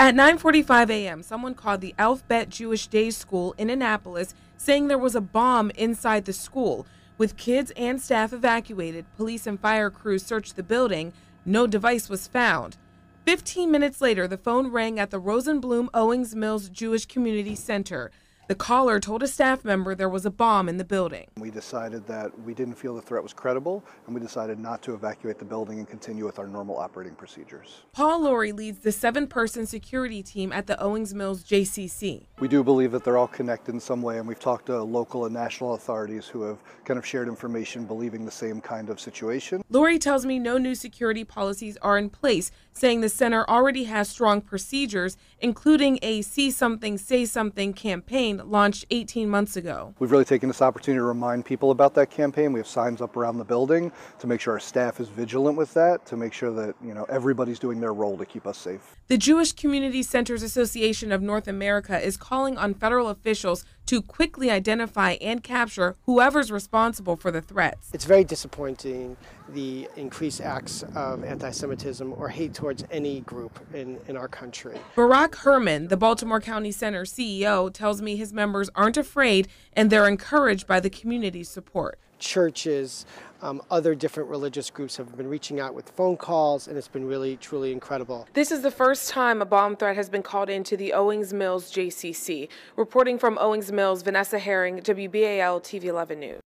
At 9:45 a.m., someone called the Aleph Bet Jewish Day School in Annapolis saying there was a bomb inside the school. With kids and staff evacuated, police and fire crews searched the building. No device was found. 15 minutes later, the phone rang at the Rosenbloom Owings Mills Jewish Community Center. The caller told a staff member there was a bomb in the building. We decided that we didn't feel the threat was credible, and we decided not to evacuate the building and continue with our normal operating procedures. Paul Laurie leads the seven person security team at the Owings Mills JCC. We do believe that they're all connected in some way, and we've talked to local and national authorities who have kind of shared information believing the same kind of situation. Laurie tells me no new security policies are in place, saying the center already has strong procedures, including a See Something, Say Something campaign launched 18 months ago. We've really taken this opportunity to remind people about that campaign. We have signs up around the building to make sure our staff is vigilant with that, to make sure that, you know, everybody's doing their role to keep us safe. The Jewish Community Centers Association of North America is calling on federal officials to quickly identify and capture whoever's responsible for the threats. It's very disappointing the increased acts of anti Semitism or hate towards any group in, in our country. Barak Hermann, the Baltimore County Center CEO, tells me his members aren't afraid and they're encouraged by the community's support churches, um, other different religious groups have been reaching out with phone calls, and it's been really, truly incredible. This is the first time a bomb threat has been called into the Owings Mills JCC. Reporting from Owings Mills, Vanessa Herring, WBAL TV 11 News.